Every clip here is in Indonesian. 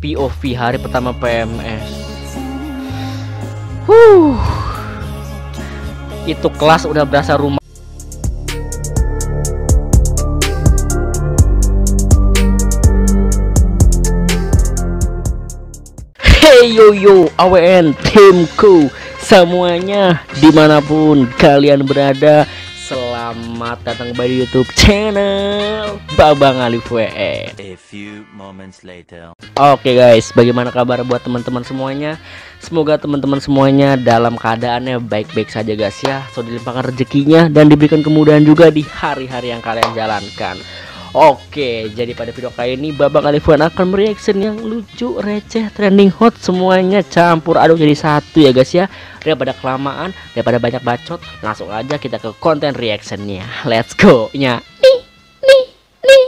POV hari pertama PMS. Huh. Itu kelas udah berasa rumah. Hey yo yo AWN timku semuanya di mana pun kalian berada Selamat datang kembali di YouTube channel Babang Alif WN A few moments later. Oke guys, bagaimana kabar buat teman-teman semuanya? Semoga teman-teman semuanya dalam keadaannya baik-baik saja guys ya. So dilimpahkan rezekinya dan diberikan kemudahan juga di hari-hari yang kalian jalankan. Oke, jadi pada video kali ini Babang Alifwan akan mereaction yang lucu, receh, trending hot semuanya campur aduk jadi satu ya guys ya. Daripada kelamaan, daripada banyak bacot, langsung aja kita ke konten reactionnya. Let's go nya. Nih, nih, nih.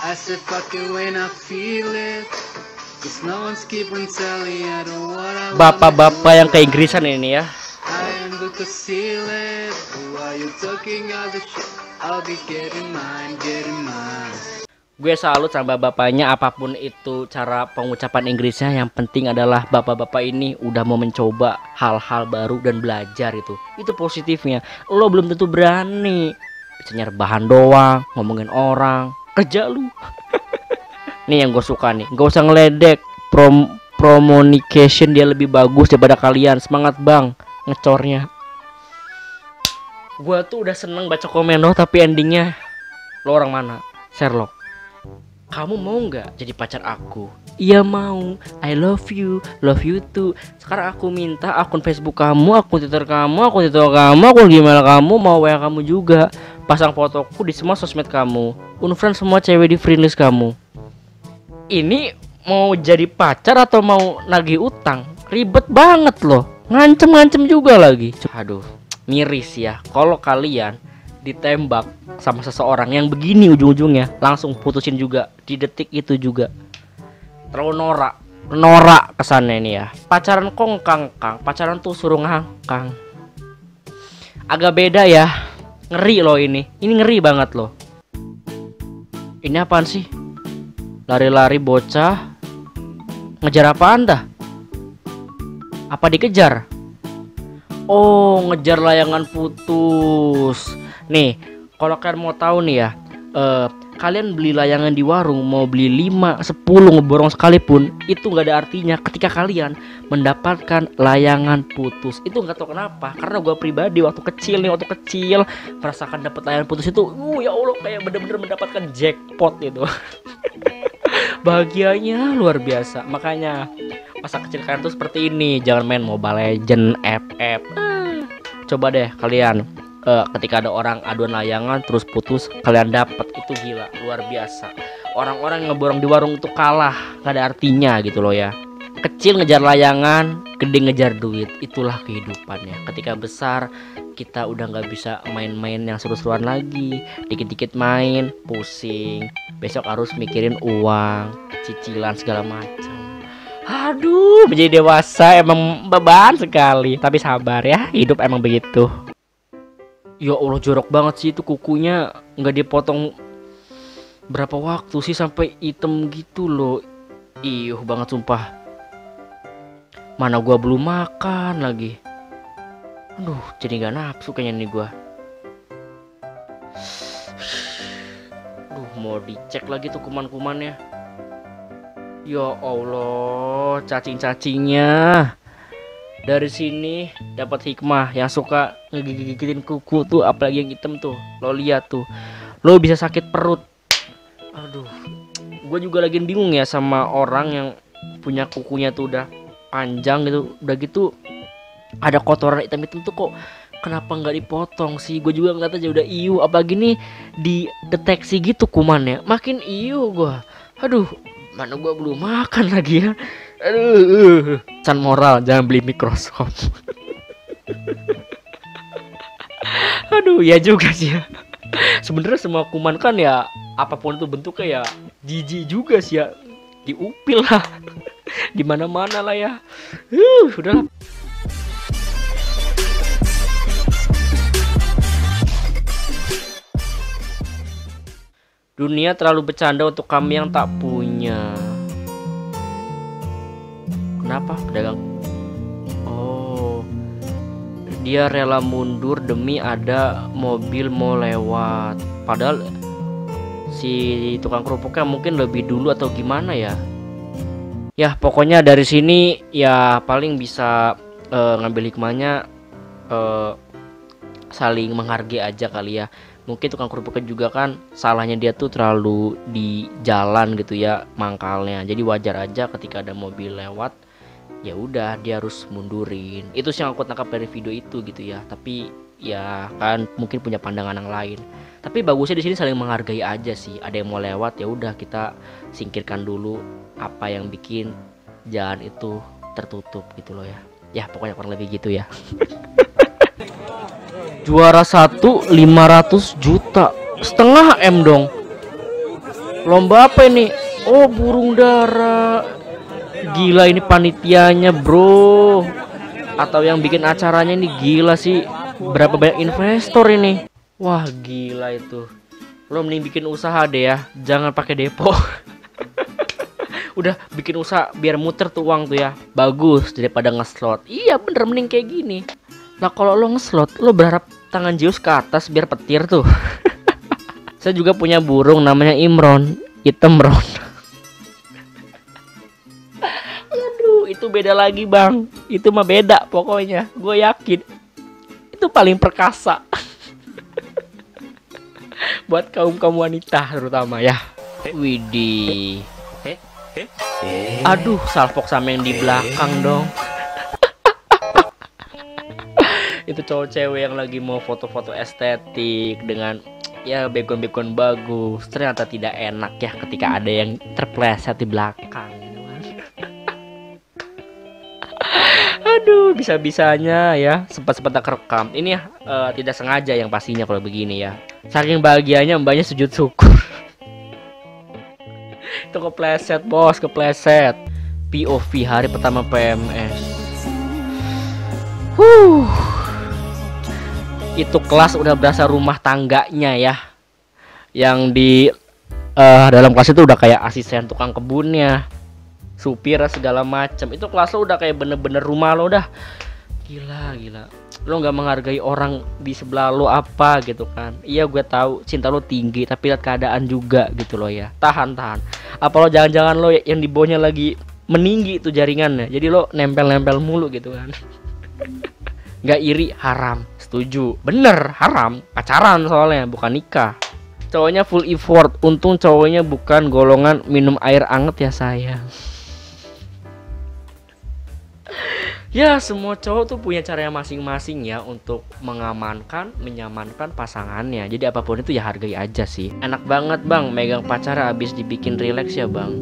I said fuck it when I feel it Bapak-bapak yang ke Inggrisan ini ya. Gue salut sama bapaknya apa pun itu cara pengucapan Inggrisnya yang penting adalah bapak-bapak ini udah mau mencoba hal-hal baru dan belajar itu. Itu positifnya. Lo belum tentu berani. Bisa nyari bahan doang, ngomongin orang, kerja lu. nih yang gue suka nih, gak usah ngeledek. Prom communication dia lebih bagus daripada kalian. Semangat bang, ngecornya. Gua tuh udah seneng baca komen lo tapi endingnya lo orang mana? Sherlock. Kamu mau nggak jadi pacar aku? Iya mau. I love you, love you too. Sekarang aku minta akun Facebook kamu, akun Twitter kamu, akun Twitter kamu, akun Gmail kamu, mau WA kamu juga. Pasang fotoku di semua sosmed kamu. Unfriend semua cewek di friendlist kamu. Ini mau jadi pacar atau mau nagih utang? Ribet banget loh. Ngancem-ngancem juga lagi. Aduh, miris ya. Kalau kalian ditembak sama seseorang yang begini ujung-ujungnya langsung putusin juga di detik itu juga terlalu norak norak kesannya ini ya pacaran kongkang kang pacaran tuh suruh ngangkang agak beda ya ngeri loh ini ini ngeri banget loh ini apaan sih lari-lari bocah ngejar apa anda apa dikejar oh ngejar layangan putus Nih, kalau kalian mau tahu nih ya, eh, kalian beli layangan di warung mau beli 5, 10 ngeborong sekalipun itu nggak ada artinya ketika kalian mendapatkan layangan putus. Itu nggak tahu kenapa, karena gua pribadi waktu kecil nih, waktu kecil merasakan dapat layangan putus itu, uh ya Allah kayak bener-bener mendapatkan jackpot itu. Bahagianya luar biasa. Makanya masa kecil kalian tuh seperti ini, jangan main Mobile Legend, FF. Ah, Coba deh kalian eh, ketika ada orang aduan layangan terus putus kalian dapat itu gila luar biasa. Orang-orang ngeborong di warung itu kalah. Nggak ada artinya gitu loh ya kecil ngejar layangan gede ngejar duit. Itulah kehidupannya. Ketika besar kita udah nggak bisa main-main yang seru-seruan lagi. Dikit-dikit main pusing. Besok harus mikirin uang cicilan segala macam. Aduh menjadi dewasa emang beban sekali. Tapi sabar ya hidup emang begitu. Ya Allah jorok banget sih itu kukunya. Nggak dipotong berapa waktu sih sampai hitam gitu loh. Ih banget sumpah. Mana gua belum makan lagi. Aduh, jadi nggak nafsu kayaknya nih gua. Duh, mau dicek lagi tuh kuman-kumannya. Ya Allah, cacing-cacingnya dari sini dapat hikmah yang suka ngegigit-gigitin kuku tuh apalagi yang hitam tuh lo lihat tuh lo bisa sakit perut aduh gue juga lagi bingung ya sama orang yang punya kukunya tuh udah panjang gitu. Udah gitu ada kotoran hitam-hitam tuh kok kenapa nggak dipotong sih? Gue juga ngeliat aja udah iu apalagi nih dideteksi gitu kumannya makin iu gue aduh mana gue belum makan lagi ya? Aduh. Pesan moral jangan beli mikroskop. Aduh ya juga sih ya. Sebenarnya semua kuman kan ya apa pun itu bentuknya ya jijik juga sih ya. Diupil lah di mana mana lah ya uh, Dunia terlalu bercanda untuk kami yang tak punya. Kenapa pedagang? Oh, dia rela mundur demi ada mobil mau lewat. Padahal si tukang kerupuknya mungkin lebih dulu atau gimana ya? Ya pokoknya dari sini ya paling bisa eh, ngambil hikmahnya eh, saling menghargai aja kali ya. Mungkin tukang kerupuknya juga kan salahnya dia tuh terlalu di jalan gitu ya mangkalnya. Jadi wajar aja ketika ada mobil lewat ya udah dia harus mundurin. Itu sih yang aku tangkap dari video itu gitu ya. Tapi ya kan mungkin punya pandangan yang lain tapi bagusnya di sini saling menghargai aja sih. Ada yang mau lewat ya udah kita singkirkan dulu apa yang bikin jalan itu tertutup gitu loh ya. Ya pokoknya kurang lebih gitu ya. Juara satu 500 juta. Setengah M dong. Lomba apa ini? Oh burung dara. Gila ini panitianya bro. Atau yang bikin acaranya ini gila sih. Berapa banyak investor ini wah gila itu lo mending bikin usaha deh ya jangan pakai depo udah bikin usaha biar muter tuh uang tuh ya bagus daripada ngeslot iya bener mending kayak gini Nah kalau lo ngeslot, lo berharap tangan Zeus ke atas biar petir tuh. Saya juga punya burung namanya Imron, hitam Ron. Aduh, itu beda lagi bang. Itu mah beda pokoknya. Gue yakin. Itu paling perkasa. Buat kaum kaum wanita terutama ya. Widih. Aduh, salpok sama yang di belakang dong. itu cowok cewek yang lagi mau foto-foto estetik dengan ya background-background bagus. Ternyata tidak enak ya ketika ada yang terpleset di belakang. Aduh bisa-bisanya ya sempat-sempat tak rekam. Ini ya eh, tidak sengaja yang pastinya kalau begini ya saking bahagianya mbaknya sujud syukur. Itu kepleset bos kepleset. POV hari pertama PMS Huh. Itu kelas udah berasa rumah tangganya ya. Yang di eh, dalam kelas itu udah kayak asisten tukang kebunnya. Supir segala macam itu kelas lo udah kayak bener-bener rumah lo udah gila gila lo nggak menghargai orang di sebelah lo apa gitu kan? Iya gue tahu cinta lo tinggi tapi lihat keadaan juga gitu loh ya. Tahan tahan. Apa lo jangan-jangan lo yang di bawahnya lagi meninggi itu jaringannya? Jadi lo nempel-nempel mulu gitu kan. Nggak iri haram. Setuju. Bener haram. Pacaran soalnya bukan nikah. Cowoknya full effort. Untung cowoknya bukan golongan minum air anget ya sayang ya semua cowok tuh punya caranya masing-masing ya untuk mengamankan menyamankan pasangannya. Jadi apa pun itu ya hargai aja sih. Enak banget bang megang pacar abis dibikin relax ya bang.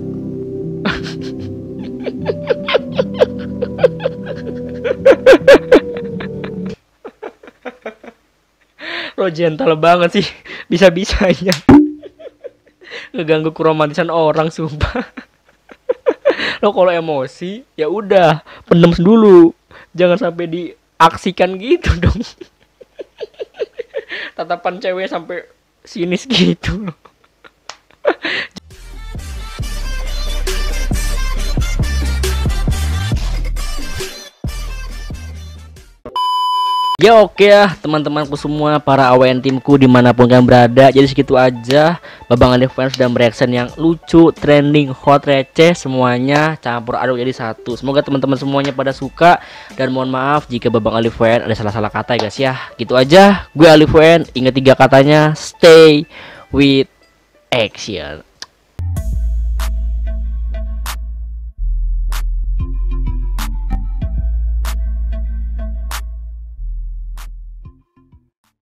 Lo gentle banget sih. Bisa-bisanya. Ngeganggu keromantisan orang sumpah lo kalau emosi ya udah pendem dulu. Jangan sampai diaksikan gitu dong. Tatapan cewek sampai sinis gitu Ya oke ya teman-temanku semua para AWN timku di mana pun kalian berada. Jadi segitu aja Babang Ali fans sudah mereaction yang lucu, trending, hot, receh Semuanya. Campur aduk jadi satu. Semoga teman-teman semuanya pada suka. Dan mohon maaf jika Babang Ali fan ada salah-salah kata ya guys ya. Gitu aja Gue Ali fan Ingat tiga katanya Stay with action